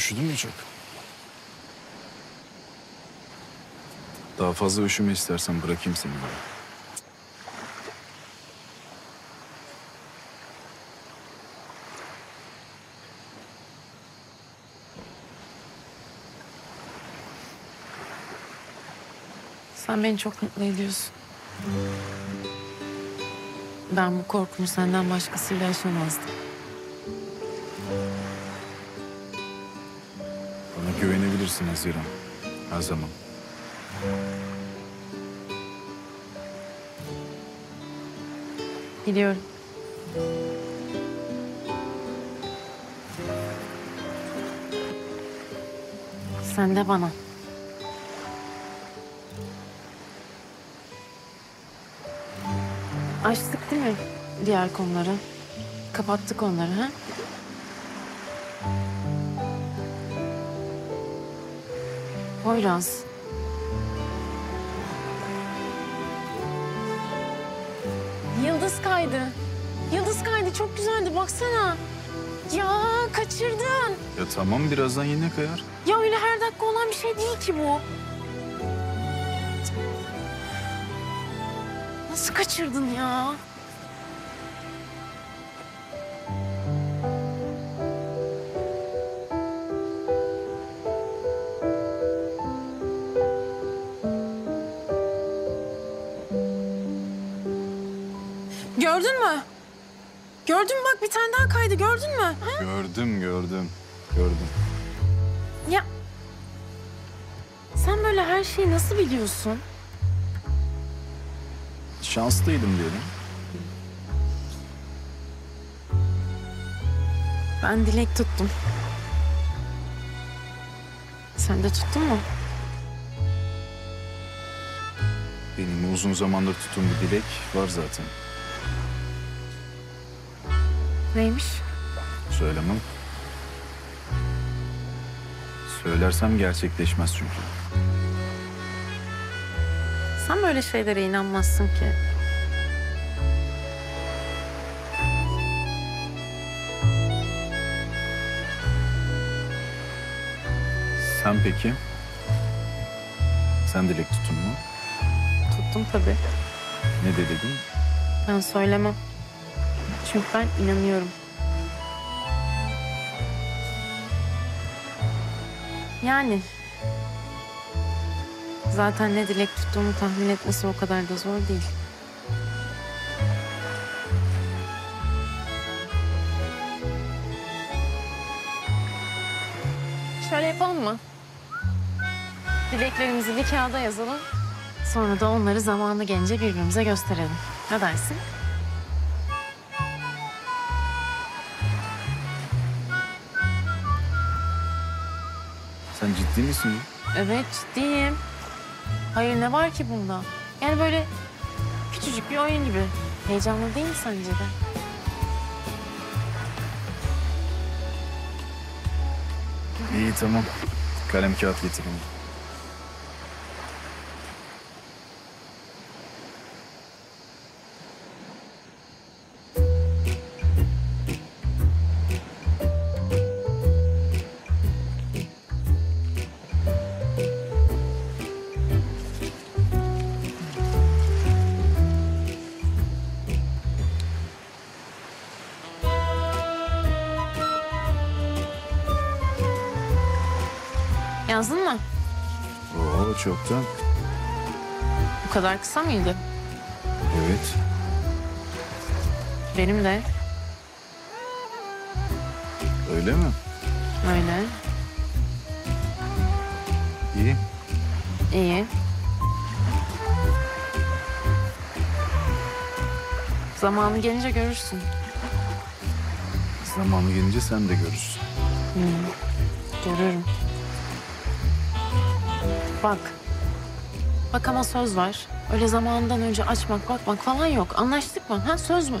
Üşüdün mü çok? Daha fazla üşüme istersen bırakayım seni böyle. Sen beni çok mutlu ediyorsun. Ben bu korkumu senden başkasıyla yaşamazdım. Güvenebilirsin Haziran. Her zaman. Biliyorum. Sen de bana. Açtık değil mi diğer konuları? Kapattık onları ha? Poyraz. Yıldız kaydı. Yıldız kaydı çok güzeldi baksana. Ya kaçırdın. Ya tamam birazdan yine kayar. Ya öyle her dakika olan bir şey değil ki bu. Nasıl kaçırdın ya? Kaydı gördün mü? Ha? Gördüm gördüm. Gördüm. Ya sen böyle her şeyi nasıl biliyorsun? Şanslıydım diyelim. Ben dilek tuttum. Sen de tuttun mu? Benim uzun zamandır tuttuğum bir dilek var zaten. Neymiş? Söylemem. Söylersem gerçekleşmez çünkü. Sen böyle şeylere inanmazsın ki. Sen peki? Sen dilek tuttun mu? Tuttum tabii. Ne de dedin? Ben söylemem. Çünkü ben inanıyorum. Yani zaten ne dilek tuttuğumu tahmin etmesi o kadar da zor değil. Şöyle yapalım mı? Dileklerimizi bir kağıda yazalım. Sonra da onları zamanı gelince birbirimize gösterelim. Ne dersin? Sen ciddi misin? Evet ciddiyim. Hayır ne var ki bunda? Yani böyle küçücük bir oyun gibi. Heyecanlı değil mi sence de? İyi tamam. Kalem kağıt getireyim. Yazdın mı? Oo çoktan. Bu kadar kısa mıydı? Evet. Benim de Öyle mi? öyle. İyi. İyi. Zamanı gelince görürsün. Zamanı gelince sen de görürsün. Görürüm. Bak. Bak ama söz var. Öyle zamanından önce açmak, bakmak falan yok. Anlaştık mı? Ha söz mü?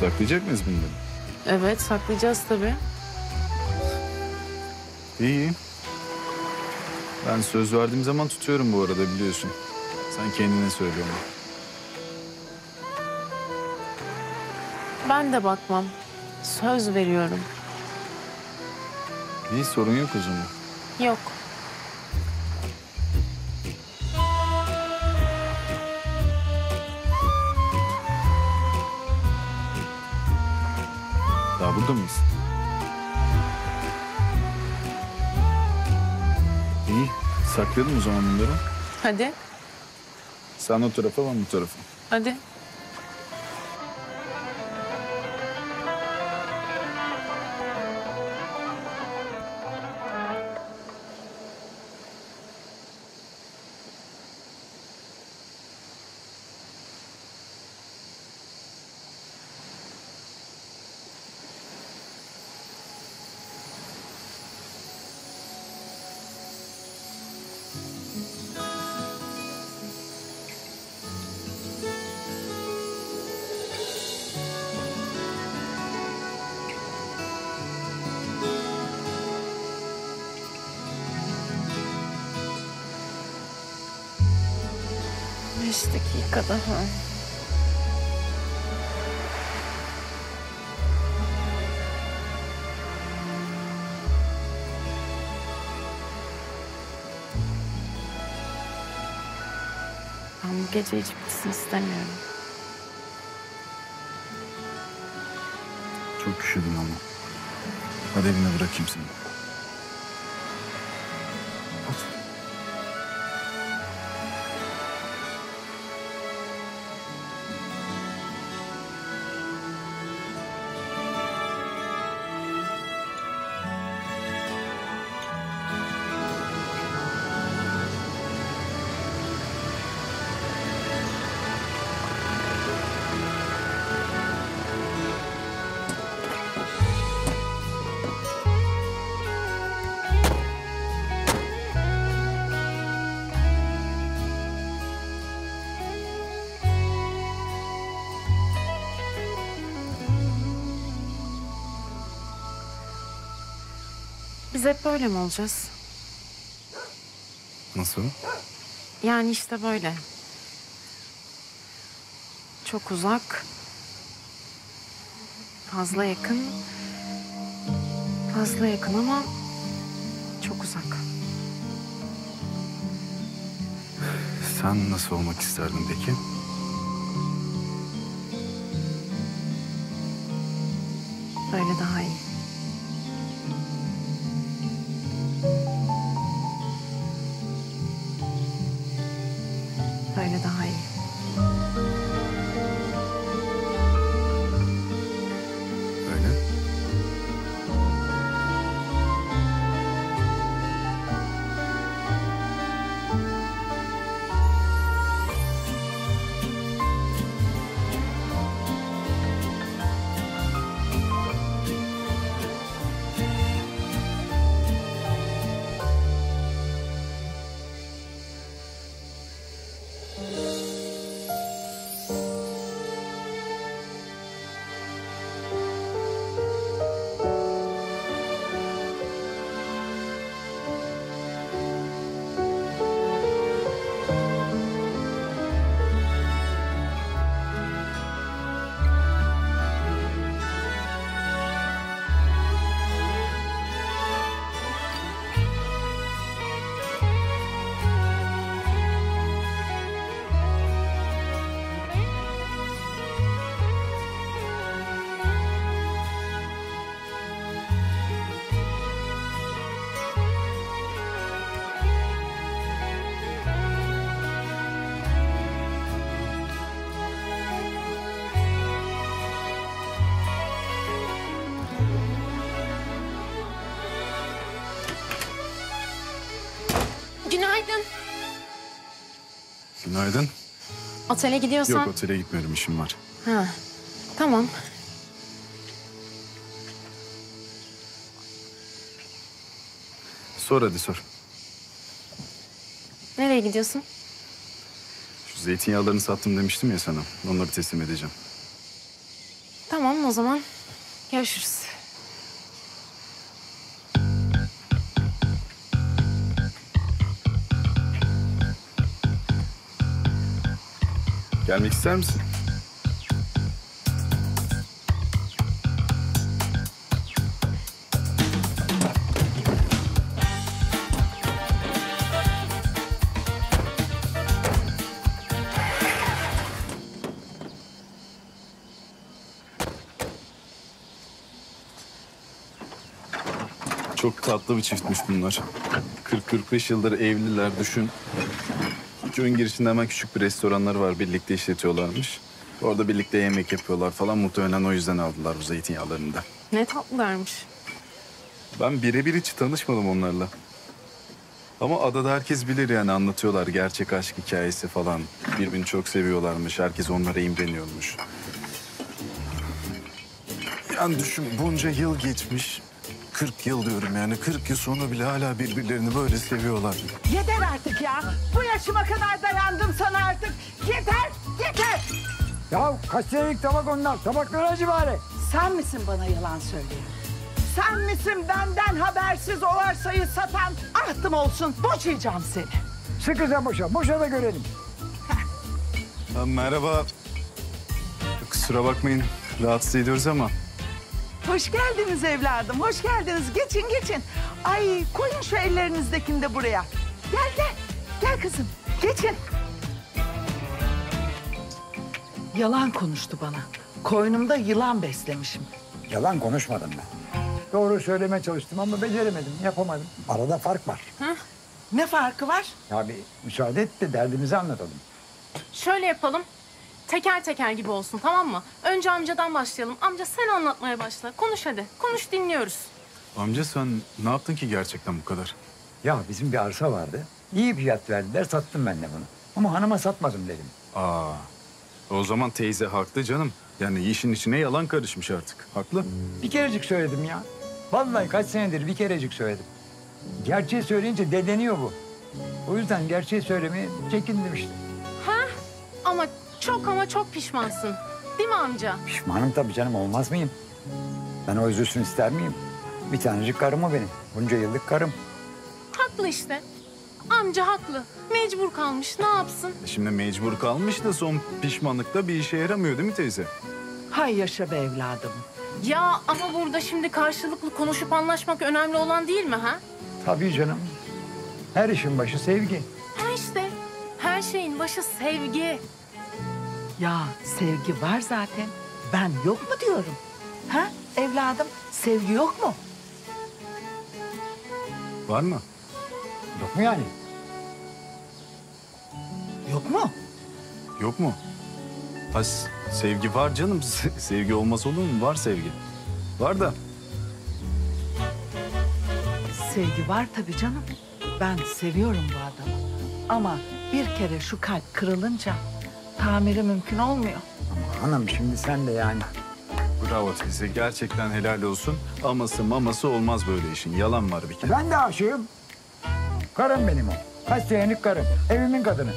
Saklayacak mıyız bunları? Evet saklayacağız tabii. İyi. Ben söz verdiğim zaman tutuyorum bu arada biliyorsun. Sen kendine söyle onu. Ben de bakmam. Söz veriyorum. İyi sorun yok o zaman. Yok. Daha burada mıyız? İyi. Saklayalım o zaman bunları. Hadi. Sen o tarafa ben bu tarafa. Hadi. Beş dakika daha. Ben bu gece hiç bitsin istemiyorum. Çok üşüdüm ama. Hadi evine bırakayım seni. Biz hep böyle mi olacağız? Nasıl? Yani işte böyle. Çok uzak. Fazla yakın. Fazla yakın ama çok uzak. Sen nasıl olmak isterdin peki? Böyle daha iyi. Günaydın. Otele gidiyorsan... Yok otele gitmiyorum işim var. Ha, tamam. Sor hadi sor. Nereye gidiyorsun? Şu zeytinyağlarını sattım demiştim ya sana. Onları teslim edeceğim. Tamam o zaman. Görüşürüz. Gelmek ister misin? Çok tatlı bir çiftmiş bunlar. 40-45 yıldır evliler düşün. Köyün girişinde hemen küçük bir restoranlar var. Birlikte işletiyorlarmış. Orada birlikte yemek yapıyorlar falan. Muhtemelen o yüzden aldılar bu zeytinyağlarını da. Ne tatlılarmış. Ben birebir hiç tanışmadım onlarla. Ama adada herkes bilir yani anlatıyorlar gerçek aşk hikayesi falan. Birbirini çok seviyorlarmış. Herkes onlara imreniyormuş. Yani düşün bunca yıl geçmiş. 40 yıl diyorum yani 40 yıl sonra bile hala birbirlerini böyle seviyorlar. Yeter artık ya. Bu yaşıma kadar dayandım sana artık. Yeter, yeter. Ya kaç senelik tabak onlar? Tabakları acı bari. Sen misin bana yalan söyleyen? Sen misin benden habersiz o arsayı satan? Ahtım olsun, boşayacağım seni. Sıkı sen boşa. Boşa da görelim. Ha, merhaba. Kusura bakmayın rahatsız ediyoruz ama. Hoş geldiniz evladım, hoş geldiniz. Geçin, geçin. Ay koyun şu ellerinizdekini de buraya. Gel, gel. Gel kızım, geçin. Yalan konuştu bana. Koynumda yılan beslemişim. Yalan konuşmadım ben. Doğru söylemeye çalıştım ama beceremedim, yapamadım. Arada fark var. Ne farkı var? Ya bir müsaade et de derdimizi anlatalım. Şöyle yapalım. Teker teker gibi olsun tamam mı? Önce amcadan başlayalım. Amca sen anlatmaya başla. Konuş hadi. Konuş dinliyoruz. Amca sen ne yaptın ki gerçekten bu kadar? Ya bizim bir arsa vardı. İyi fiyat verdiler, sattım ben de bunu. Ama hanıma satmadım dedim. Aa, o zaman teyze haklı canım. Yani işin içine yalan karışmış artık. Haklı. Bir kerecik söyledim ya. Vallahi kaç senedir bir kerecik söyledim. Gerçeği söyleyince dedeniyor bu. O yüzden gerçeği söylemeye çekindim işte. Ama çok ama çok pişmansın. Değil mi amca? Pişmanım tabii canım olmaz mıyım? Ben o üzülsün ister miyim? Bir tanecik karım o benim. Bunca yıllık karım. Haklı işte. Amca haklı. Mecbur kalmış. Ne yapsın? Şimdi mecbur kalmış da son pişmanlıkta bir işe yaramıyor değil mi teyze? Hay yaşa be evladım. Ya ama burada şimdi karşılıklı konuşup anlaşmak önemli olan değil mi ha? Tabii canım. Her işin başı sevgi. Ha işte. Her şeyin başı sevgi. Ya sevgi var zaten. Ben yok mu diyorum? Ha evladım sevgi yok mu? Var mı? Yok mu yani? Yok mu? Yok mu? Ha, sevgi var canım. Se- sevgi olmaz olur mu? Var sevgi. Var da. Sevgi var tabii canım. Ben seviyorum bu adamı. Ama bir kere şu kalp kırılınca tamiri mümkün olmuyor. Ama hanım şimdi sen de yani. Bravo teyze. Gerçekten helal olsun. Aması maması olmaz böyle işin. Yalan var bir kere. Ben de aşığım. Karım benim o. Kaç senelik karım. Evimin kadını.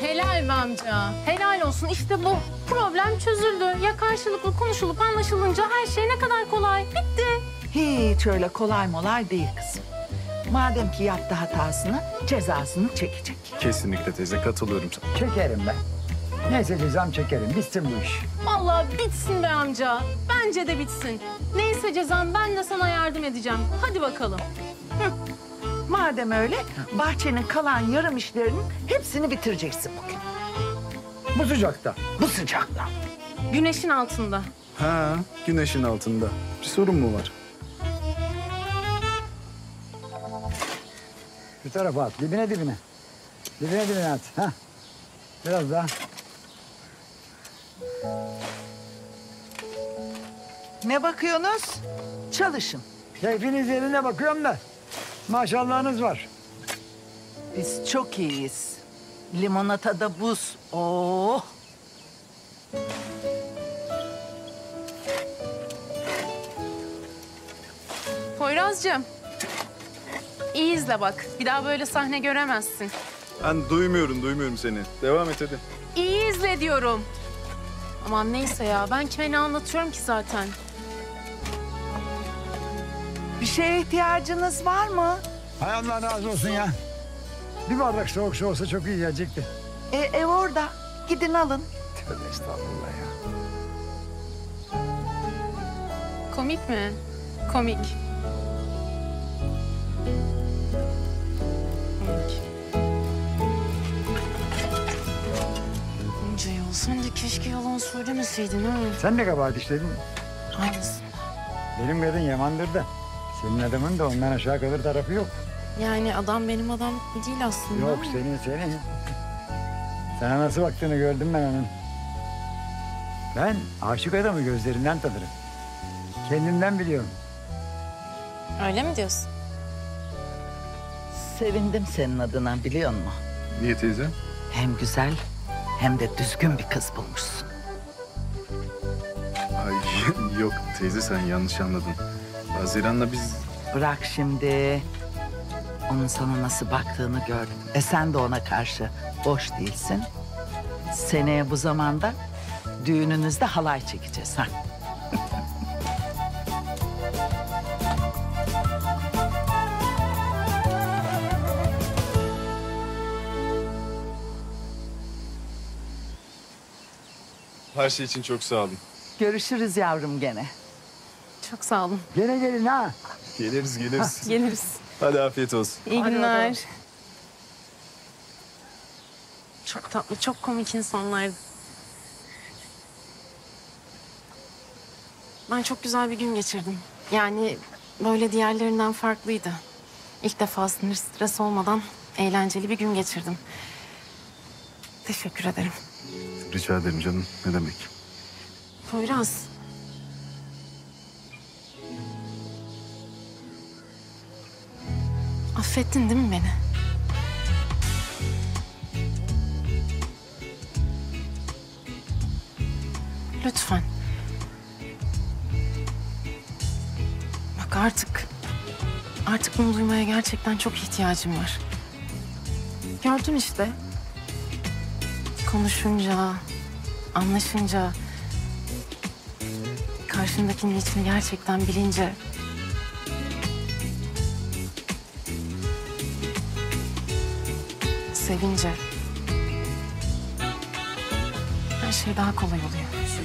Helal be amca. Helal olsun. İşte bu. Problem çözüldü. Ya karşılıklı konuşulup anlaşılınca her şey ne kadar kolay. Bitti. Hiç öyle kolay molay değil kızım. Madem ki yaptı hatasını, cezasını çekecek. Kesinlikle teyze katılıyorum sana. Çekerim ben. Neyse cezam çekerim. Bitsin bu iş. Vallahi bitsin be amca. Bence de bitsin. Neyse cezam ben de sana yardım edeceğim. Hadi bakalım. Madem öyle, bahçenin kalan yarım işlerinin hepsini bitireceksin bugün. Bu sıcakta. Bu sıcakla. Güneşin altında. Ha, güneşin altında. Bir sorun mu var? Şu tarafa at. Dibine dibine. Dibine dibine at. Hah. Biraz daha. Ne bakıyorsunuz? Çalışın. Keyfiniz yerine bakıyorum da. Maşallahınız var. Biz çok iyiyiz. Limonatada buz. Oh! Poyraz'cığım. İyi izle bak. Bir daha böyle sahne göremezsin. Ben duymuyorum, duymuyorum seni. Devam et hadi. İyi izle diyorum. Aman neyse ya. Ben kime ne anlatıyorum ki zaten. Bir şeye ihtiyacınız var mı? Hay Allah razı olsun ya. Bir bardak soğuk su olsa çok iyi gelecekti. E, ev orada. Gidin alın. Tövbe estağfurullah ya. Komik mi? Komik. Komik. Sen de keşke yalan söylemeseydin ha. Sen de kabahat işledin. Haklısın. Benim kadın Yaman'dır da. Senin adamın da ondan aşağı kalır tarafı yok. Yani adam benim adam değil aslında. Yok senin senin. Sana nasıl baktığını gördüm ben onun. Ben aşık adamı gözlerinden tanırım. Kendimden biliyorum. Öyle mi diyorsun? Sevindim senin adına biliyor musun? Niye teyze? Hem güzel hem de düzgün bir kız bulmuşsun. Ay yok teyze sen yanlış anladın. Haziran'la biz Bırak şimdi. Onun sana nasıl baktığını gördüm. E sen de ona karşı boş değilsin. Seneye bu zamanda düğününüzde halay çekeceğiz. Ha? Her şey için çok sağ olun. Görüşürüz yavrum gene. Çok sağ olun. Gene gelin ha. Geliriz geliriz. Geliriz. Hadi afiyet olsun. İyi Hadi günler. bakalım. Çok tatlı, çok komik insanlardı. Ben çok güzel bir gün geçirdim. Yani böyle diğerlerinden farklıydı. İlk defa sinir stres olmadan eğlenceli bir gün geçirdim. Teşekkür ederim. Rica ederim canım. Ne demek? Poyraz. Affettin değil mi beni? Lütfen. Bak artık... Artık bunu duymaya gerçekten çok ihtiyacım var. Gördün işte. Konuşunca, anlaşınca... Karşındakinin içini gerçekten bilince... Sevince... Her şey daha kolay oluyor.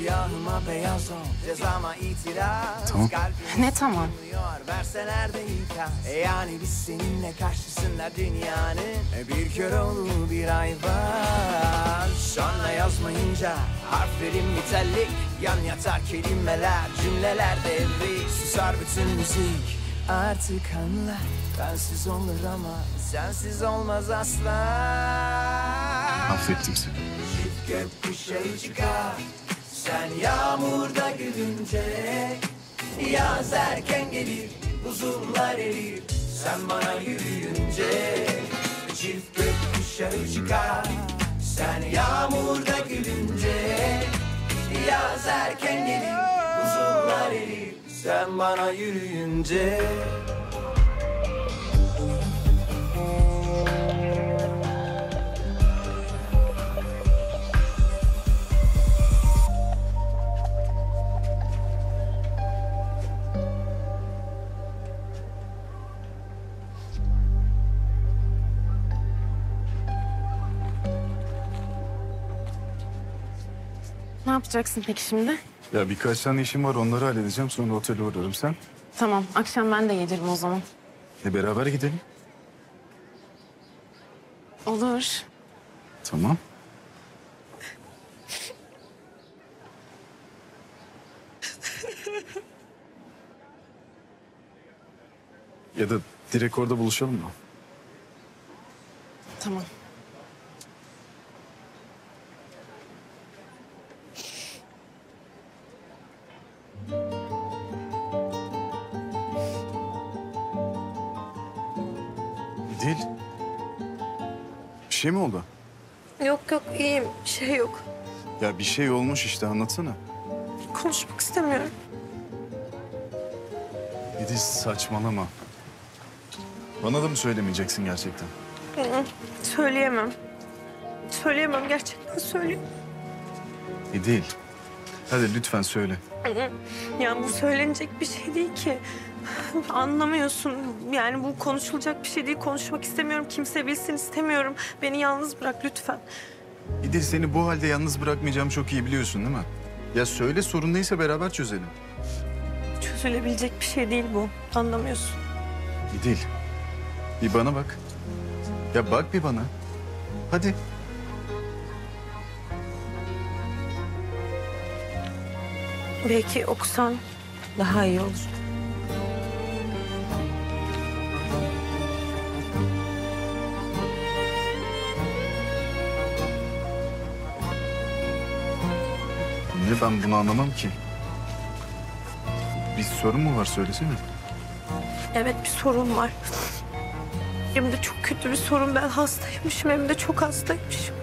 Siyahıma beyaz ol, cezama itiraz. Tamam. Kalbim Ne tamam? yanıyor, verseler de ikaz? E Yani biz seninle karşısında dünyanın. E Bir kör oğlu bir ay var. Sonra yazmayınca harflerim mütellik Yan yatar kelimeler, cümleler devri. Susar bütün müzik Artık anla. Bensiz olur ama sensiz olmaz asla. Affettim seni. Gökkuşağı çıkar Sen yağmurda gülünce Yaz erken gelir Buzullar erir. Sen bana yürüyünce Çift gökkuşağı çıkar. Sen yağmurda gülünce Yaz erken gelir Buzullar erir. Sen bana yürüyünce yapacaksın peki şimdi? Ya birkaç tane işim var onları halledeceğim sonra otele uğrarım sen. Tamam, akşam ben de gelirim o zaman. E beraber gidelim. Olur. Tamam. ya da direkt orada buluşalım mı? Tamam. Şey mi oldu? Yok yok iyiyim. Bir şey yok. Ya bir şey olmuş işte anlatsana. Konuşmak istemiyorum. Ediz saçmalama. Bana da mı söylemeyeceksin gerçekten? Hı hı. Söyleyemem. Söyleyemem gerçekten söyleyemem. E değil. Hadi lütfen söyle. Yani bu söylenecek bir şey değil ki. Anlamıyorsun. Yani bu konuşulacak bir şey değil. Konuşmak istemiyorum. Kimse bilsin istemiyorum. Beni yalnız bırak lütfen. İdil seni bu halde yalnız bırakmayacağım çok iyi biliyorsun değil mi? Ya söyle sorun neyse beraber çözelim. Çözülebilecek bir şey değil bu. Anlamıyorsun. İdil. Bir bana bak. Ya bak bir bana. Hadi. Belki okusan daha iyi olur. Anne ben bunu anlamam ki. Bir sorun mu var söylesene. Evet bir sorun var. Hem de çok kötü bir sorun. Ben hastaymışım hem de çok hastaymışım.